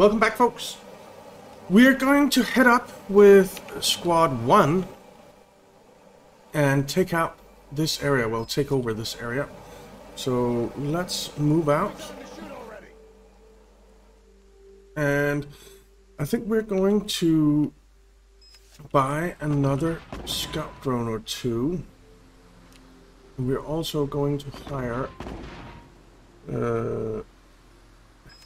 welcome back, folks. We're going to head up with Squad 1 and take out this area. We'll take over this area. So let's move out. And I think we're going to buy another scout drone or two. We're also going to hire uh,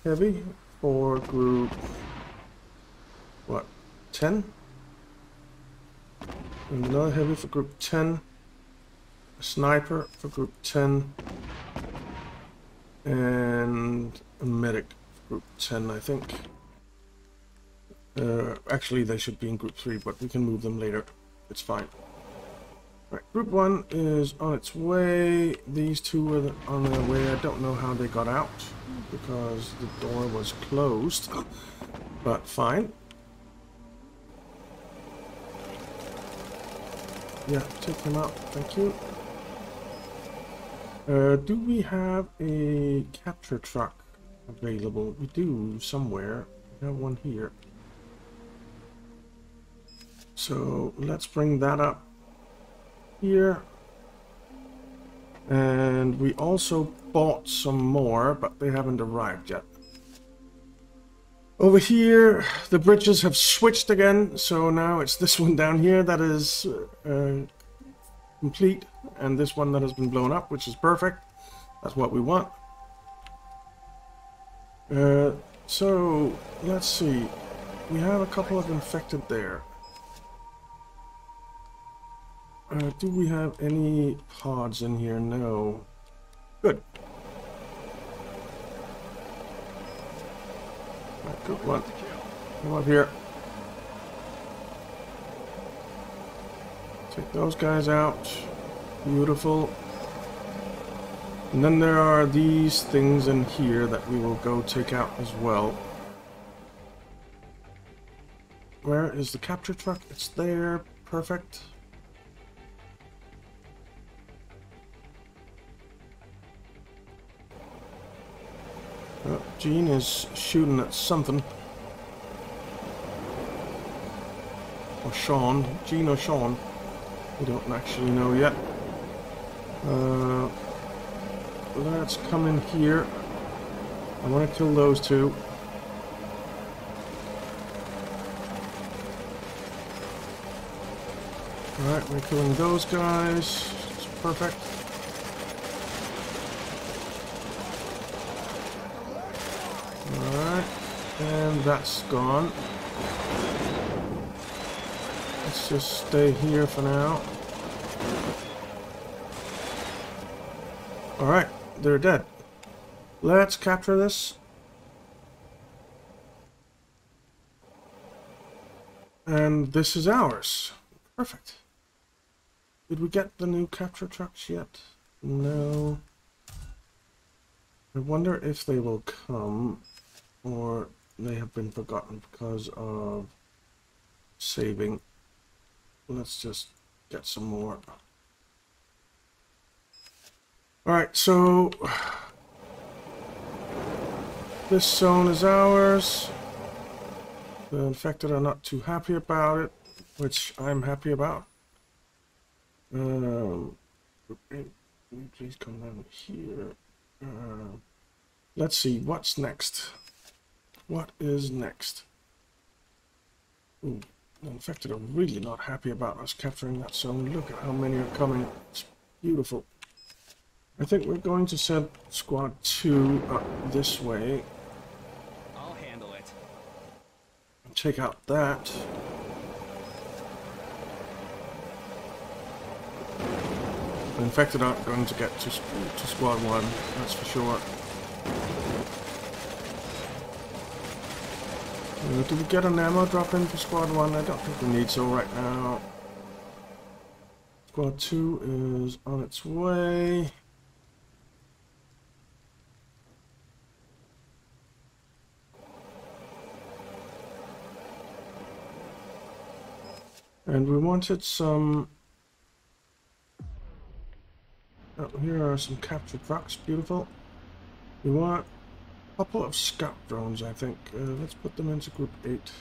heavy for group what 10 another heavy for group 10 a sniper for group 10 and a medic for group 10 I think. Uh, actually they should be in group 3 but we can move them later. It's fine Right, group one is on its way. These two are on their way. I don't know how they got out because the door was closed, but fine. Yeah, take them out. Thank you. Uh, do we have a capture truck available? We do somewhere. We have one here. So let's bring that up here. And we also bought some more, but they haven't arrived yet. Over here, the bridges have switched again, so now it's this one down here that is uh, complete, and this one that has been blown up, which is perfect. That's what we want. Uh, so, let's see. We have a couple of infected there. Uh, do we have any pods in here? No. Good. Right, good one. Come up here. Take those guys out. Beautiful. And then there are these things in here that we will go take out as well. Where is the capture truck? It's there. Perfect. Oh, Gene is shooting at something. Or Sean. Gene or Sean. We don't actually know yet. Uh, let's come in here. I want to kill those two. Alright, we're killing those guys. It's perfect. Alright, and that's gone. Let's just stay here for now. Alright, they're dead. Let's capture this. And this is ours. Perfect. Did we get the new capture trucks yet? No. I wonder if they will come or they have been forgotten because of saving. Let's just get some more. Alright, so this zone is ours. The infected are not too happy about it, which I'm happy about. Um, please come down here. Uh, let's see, what's next? What is next? Hmm. Ooh, the infected are really not happy about us capturing that zone. Look at how many are coming. It's beautiful. I think we're going to send squad 2 up this way. I'll handle it. Check out that. The infected aren't going to get to, to squad 1, that's for sure. Do we get an ammo drop in for squad 1? I don't think we need so right now. Squad 2 is on its way. And we wanted some... Oh, here are some captured trucks, beautiful. We want couple of scout drones, I think. Uh, let's put them into group 8.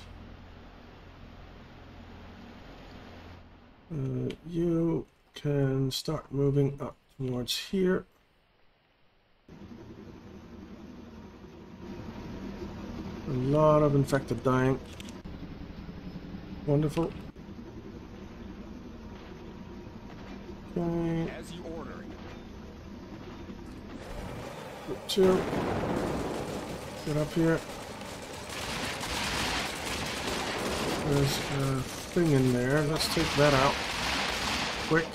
Uh, you can start moving up towards here. A lot of infected dying. Wonderful. Okay, As you group 2. Get up here. There's a thing in there. Let's take that out. Quick.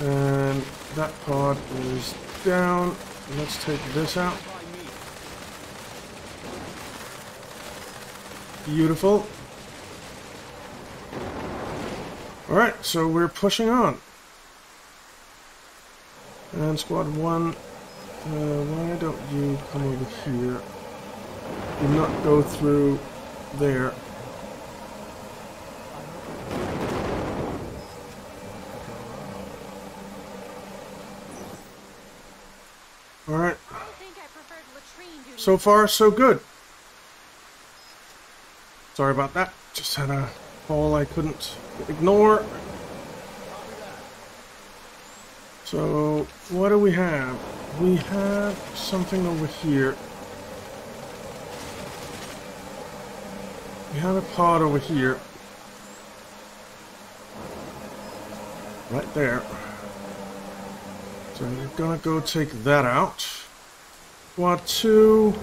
And that pod is down. Let's take this out. Beautiful. Alright, so we're pushing on. And squad one, uh, why don't you come over here? Do not go through there. Alright, so far so good. Sorry about that. Just had a call I couldn't ignore. So, what do we have? We have something over here. We have a pod over here. Right there. So we're gonna go take that out. Squad 2.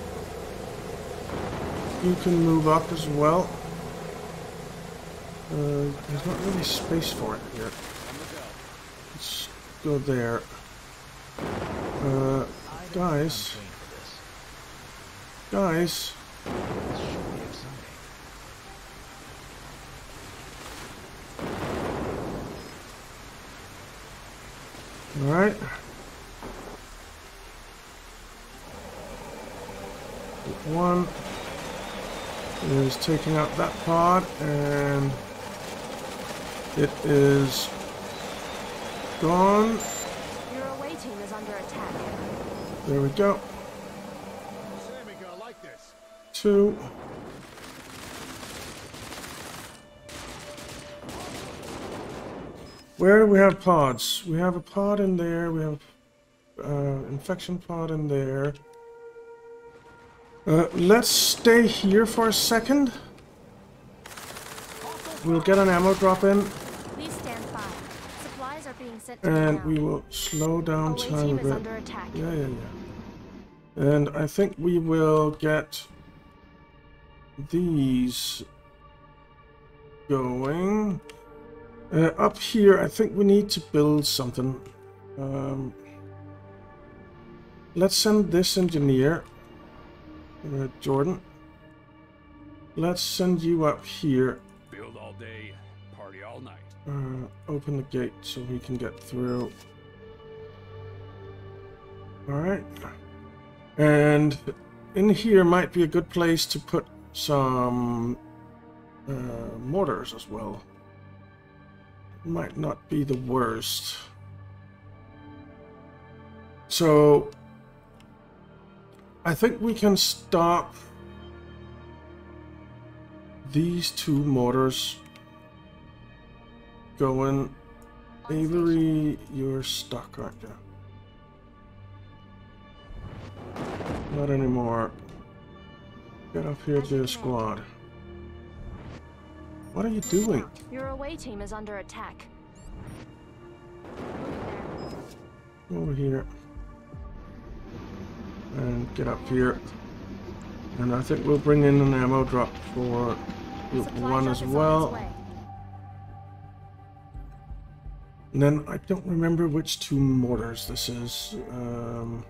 You can move up as well. Uh, there's not really space for it here. Let's go there. Uh, guys. Guys. Alright. One is taking out that pod and it is gone. Your away team is under attack. There we go. Two. Where do we have pods? We have a pod in there. We have uh, infection pod in there. Uh, let's stay here for a second. We'll get an ammo drop in, Please stand by. Supplies are being sent to and we will slow down Away time a bit. Yeah, yeah, yeah. And I think we will get these going. Uh, up here, I think we need to build something. Um, let's send this engineer, uh, Jordan. Let's send you up here. Build all day, party all night. Uh, open the gate so we can get through. Alright. And in here might be a good place to put some uh, mortars as well. Might not be the worst. So, I think we can stop these two mortars going. Avery, you're stuck, aren't you? Not anymore. Get up here to the squad. What are you doing? Your away team is under attack. Over here. And get up here. And I think we'll bring in an ammo drop for group one as well. And then I don't remember which two mortars this is. Um,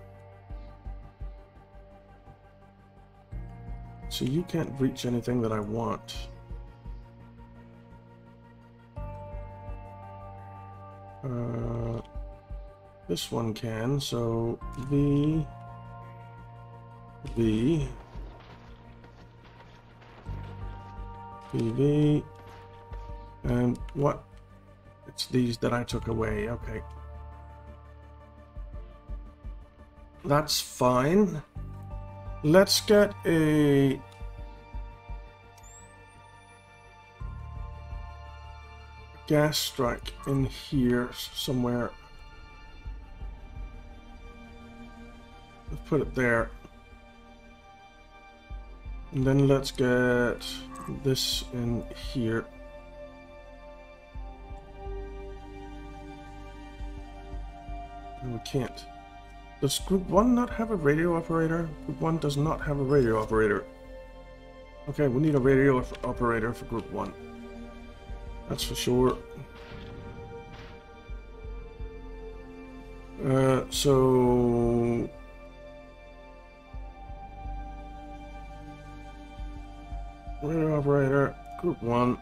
so you can't reach anything that I want. Uh, this one can, so V, V, V, V, and what it's these that I took away, okay. That's fine. Let's get a gas strike in here somewhere. Let's put it there. And then let's get this in here. We can't. Does Group 1 not have a radio operator? Group 1 does not have a radio operator. Okay, we need a radio operator for Group 1. That's for sure. Uh, so... Radio operator, Group 1.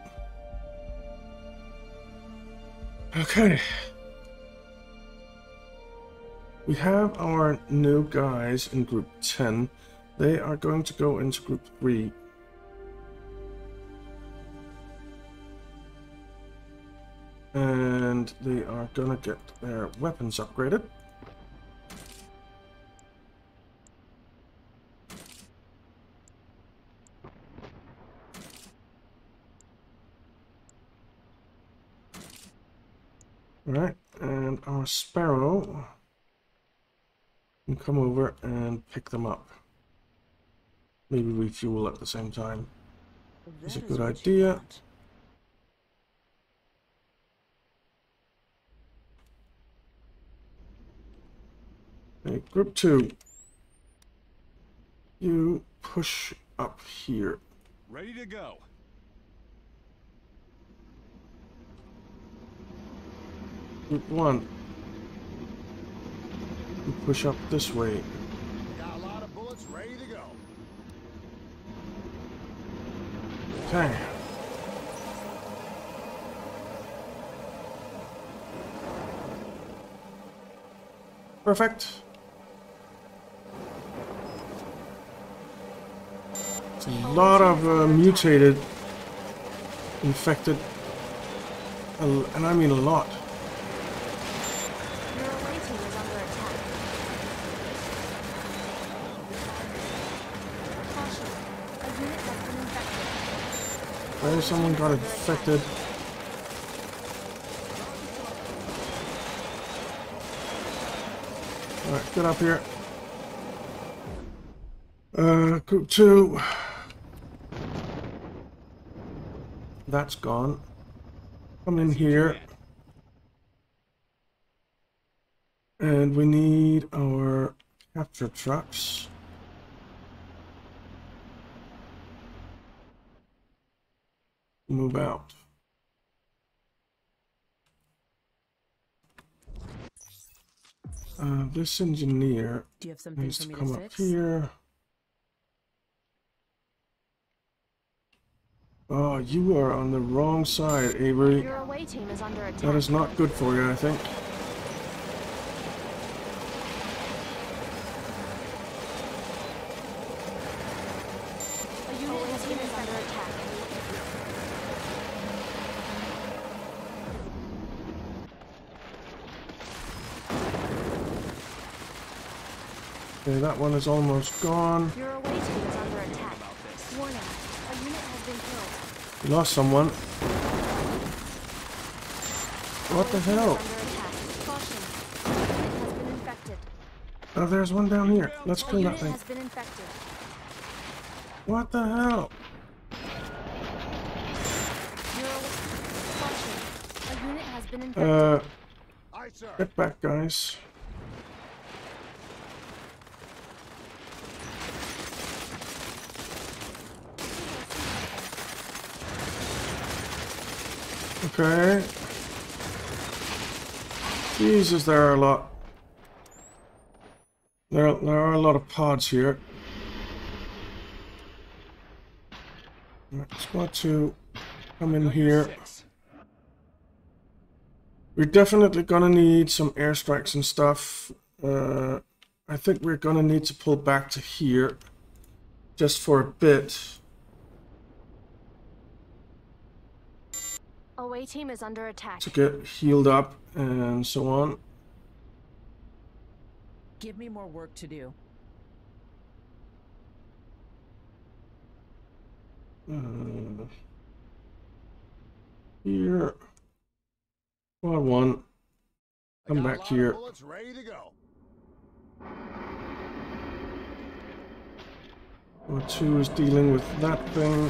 Okay. We have our new guys in group 10. They are going to go into group 3. And they are gonna get their weapons upgraded. Alright, and our Sparrow can come over and pick them up. Maybe refuel at the same time. It's a good what idea. Okay, group two. You push up here. Ready to go. Group one. You push up this way. Got a lot of bullets ready to go. Okay. Perfect. It's a lot of uh, mutated, infected, and I mean a lot. Your away team is under attack. Caution. A unit has been Where someone got infected. Alright, get up here. Uh, group two. That's gone. Come in here. And we need our capture trucks. Move out. Uh, this engineer Do you have something needs to me come to up here. Oh, you are on the wrong side, Avery. Your away team is under attack. That is not good for you, I think. A unit has been under attack. Okay, that one is almost gone. Your away team is under attack. Warning. A unit has been killed. We lost someone. What the Away team is hell? under attack. Caution. A unit has been infected. Oh, there's one down here. Let's kill that thing. has been infected. What the hell? Your away... Caution. A unit has been infected. Uh, get back, guys. Okay. Jesus, there are a lot. There, there are a lot of pods here. Right, Squad 2, come in here. We're definitely gonna need some airstrikes and stuff. Uh, I think we're gonna need to pull back to here. Just for a bit. Away team is under attack. to get healed up and so on. Give me more work to do. Uh, here. Squad one. Come back here. Of bullets ready to go. Squad two is dealing with that thing.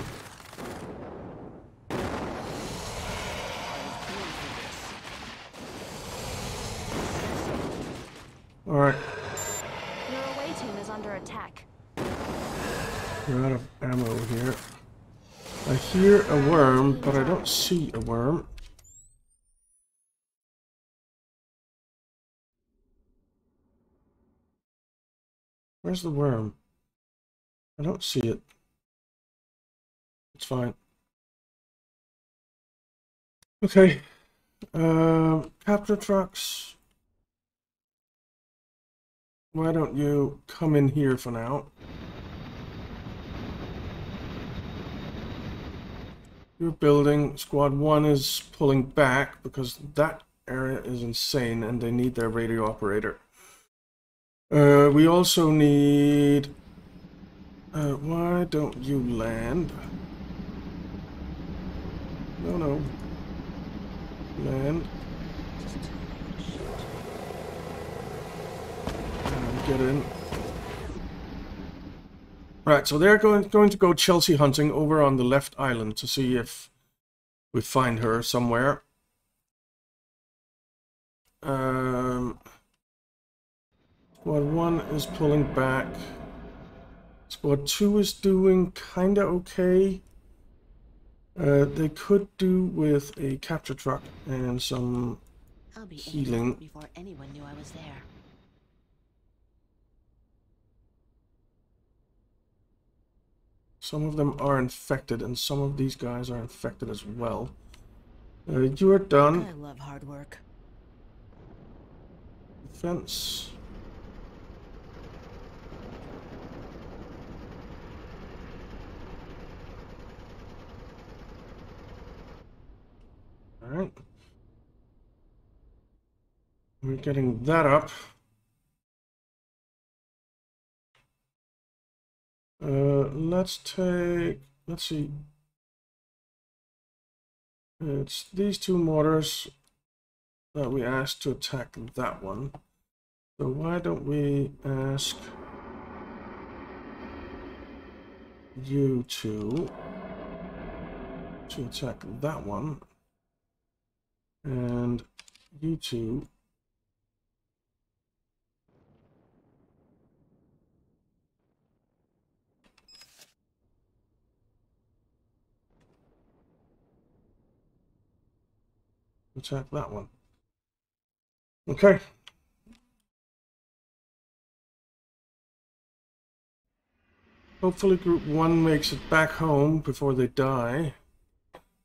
Alright, Your away team is under attack. we're out of ammo here. I hear a worm, but I don't see a worm. Where's the worm? I don't see it. It's fine. Okay. Um, capture trucks. Why don't you come in here for now? You're building. Squad 1 is pulling back because that area is insane and they need their radio operator. Uh, we also need... Uh, why don't you land? No, no. Land. And get in. Right, so they're going going to go Chelsea hunting over on the left island to see if we find her somewhere. Um, squad one is pulling back. Squad two is doing kinda okay. Uh, they could do with a capture truck and some I'll be Healing. before anyone knew I was there. Some of them are infected, and some of these guys are infected as well. Uh, you are done. I love hard work. Fence. Alright. We're getting that up. Uh, let's take, let's see. It's these two mortars that we asked to attack that one. So why don't we ask you two to attack that one and you two attack that one. Okay. Hopefully group one makes it back home before they die.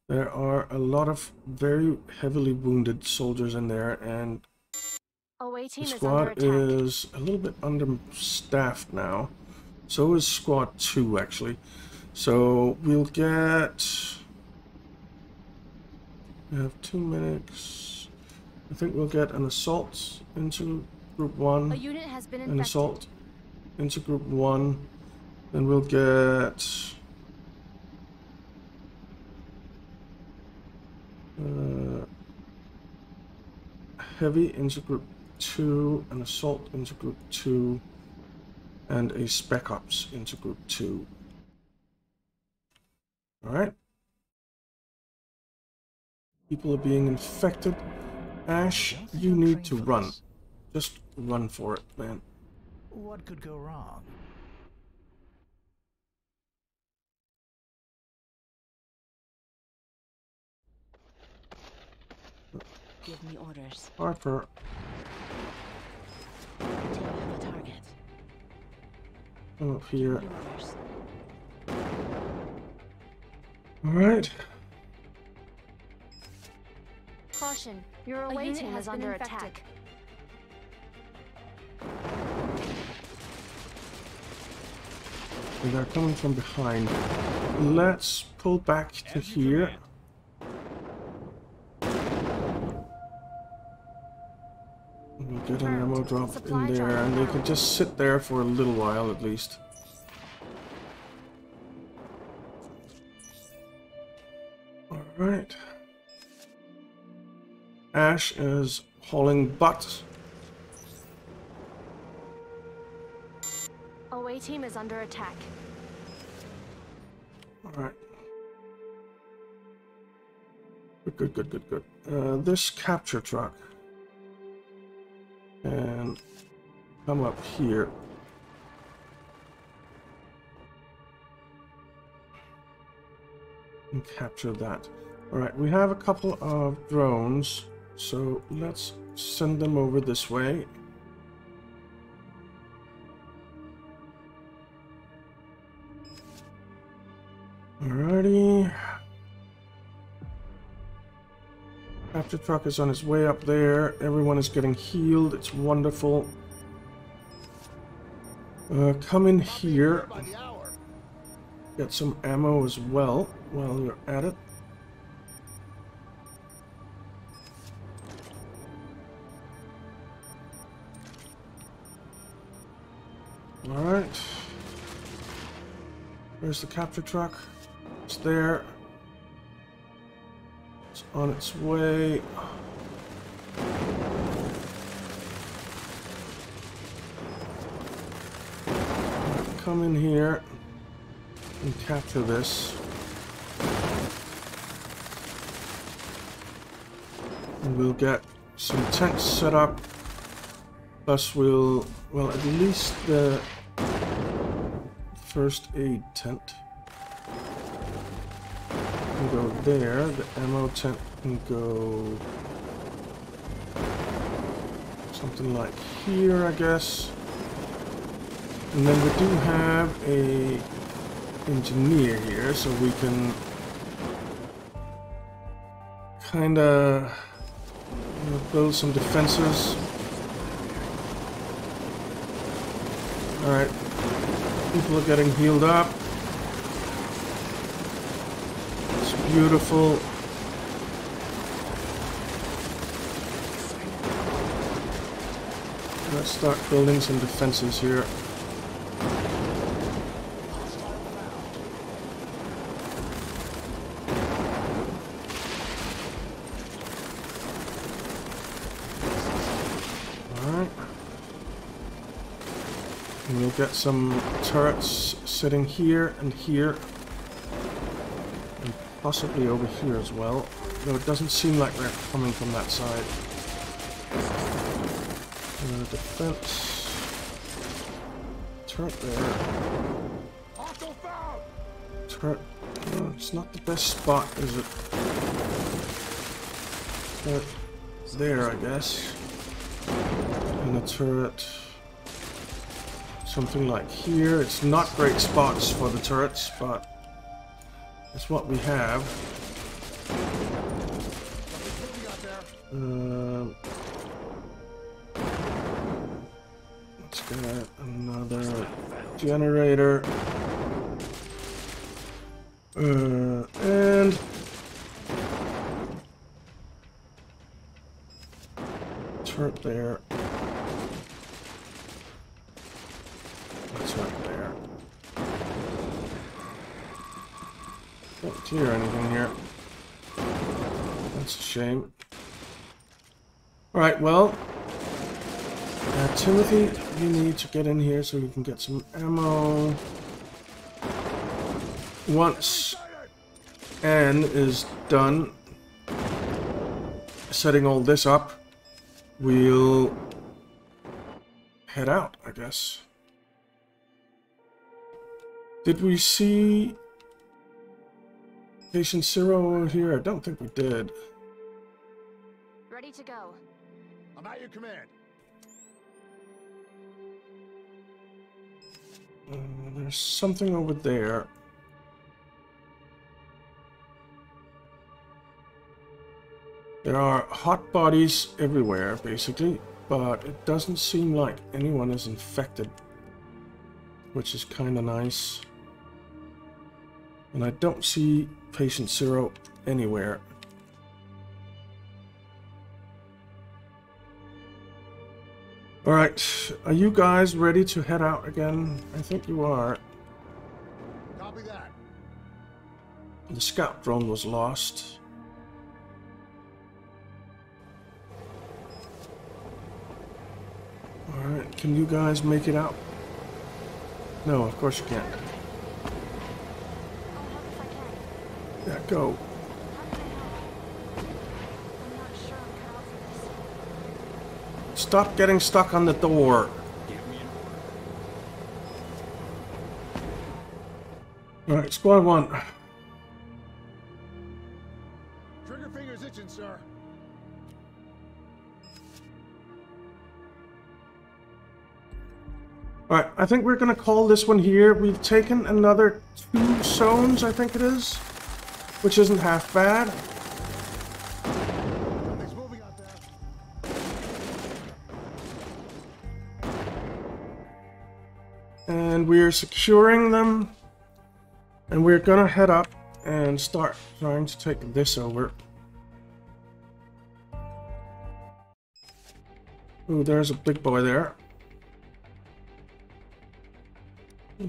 There are a lot of very heavily wounded soldiers in there and the team is squad is a little bit understaffed now. So is squad two actually. So we'll get we have two minutes. I think we'll get an assault into group one A unit has been an infected. assault into group one. Then we'll get uh, heavy into group two, an assault into group two, and a spec ops into group two. All right. People are being infected. Ash, you need to run. Just run for it, man. What could go wrong? Give me orders. Harper, Until you have a target. come up here. Give me orders. All right. Caution. Your A away team has is under infected. attack. And they're coming from behind. Let's pull back to As you here. We'll get an ammo drop in there, and they can just sit there for a little while at least. Alright. Ash is hauling butt. OA team is under attack. Alright. Good, good, good, good, good. Uh, this capture truck. And come up here. And capture that. Alright, we have a couple of drones, so let's send them over this way. Alrighty. After truck is on his way up there. Everyone is getting healed. It's wonderful. Uh, come in here. By the hour. Get some ammo as well while you're at it. Where's the capture truck? It's there. It's on its way. Come in here and capture this. And we'll get some tents set up. Plus we'll, well at least the first aid tent go there. The ammo tent can go something like here, I guess. And then we do have a engineer here, so we can kind of build some defenses. All right, people are getting healed up. It's beautiful. Let's start building some defenses here. Alright. Get some turrets sitting here and here. And possibly over here as well. Though it doesn't seem like they're coming from that side. Defense. Turret there. Turret. It's not the best spot, is it? Turret there, I guess. And the turret. Something like here. It's not great spots for the turrets, but it's what we have. Um, let's get another generator. Uh, and turret there. Turret there. Hear anything here. That's a shame. Alright, well, uh, Timothy, you need to get in here so you can get some ammo. Once N is done setting all this up, we'll head out, I guess. Did we see Patient Zero over here? I don't think we did. Ready to go. I'm at your command. Uh, there's something over there. There are hot bodies everywhere, basically, but it doesn't seem like anyone is infected, which is kind of nice. And I don't see patient zero anywhere. All right, are you guys ready to head out again? I think you are. Copy that. The scout drone was lost. Alright, can you guys make it out? No, of course you can't. I'll help if I can. Yeah, go. How can I help? I'm not sure I'm cut out for this. Stop getting stuck on the door. Give me an order. Alright, squad one. Trigger finger's itching, sir. Alright, I think we're gonna call this one here. We've taken another two zones, I think it is. Which isn't half bad. And we're securing them. And we're gonna head up and start trying to take this over. Ooh, there's a big boy there.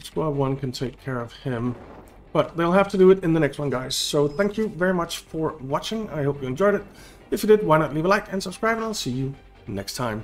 Squad 1 can take care of him but they'll have to do it in the next one guys. So thank you very much for watching. I hope you enjoyed it. If you did why not leave a like and subscribe and i'll see you next time